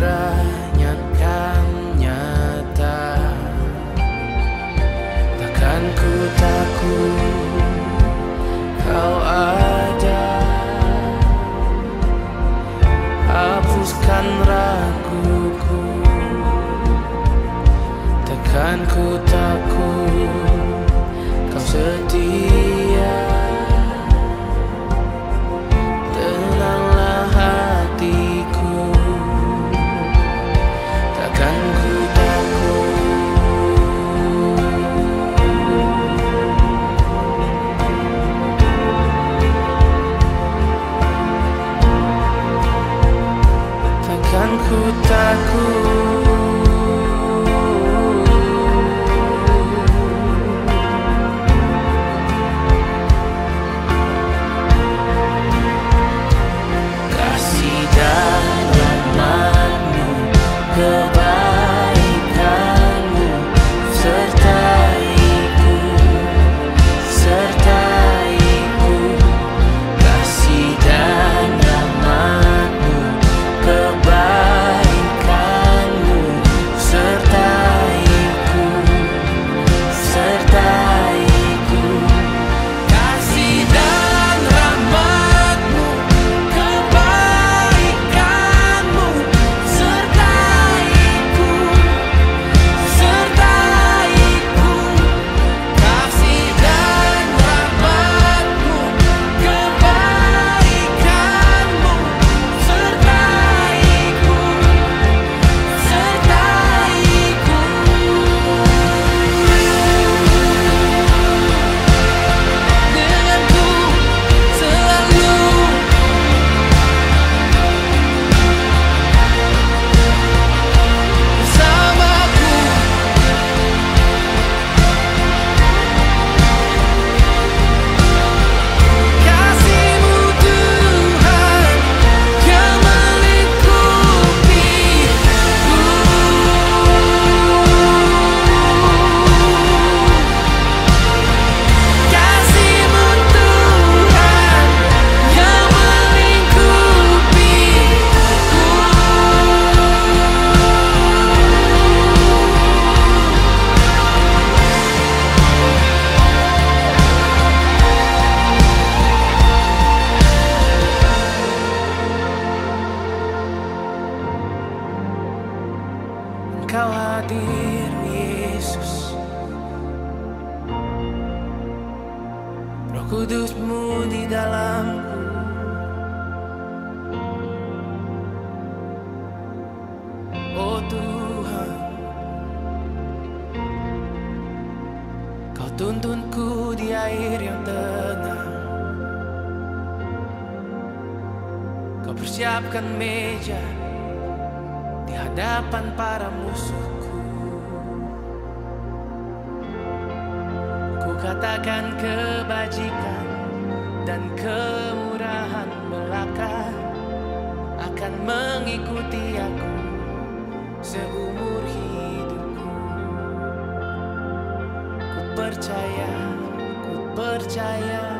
Kan nyata. Takkan ku takut kau ada. Hapuskan raguku. Takkan ku takut Kau setia Takkan ku takut Engkau hadir Yesus. Roh Kudusmu di dalamku. Oh Tuhan Kau tuntunku di air yang tenang. Kau persiapkan meja hadapan para musuhku. Ku katakan kebajikan dan kemurahan belaka akan mengikuti aku seumur hidupku. Ku percaya, ku percaya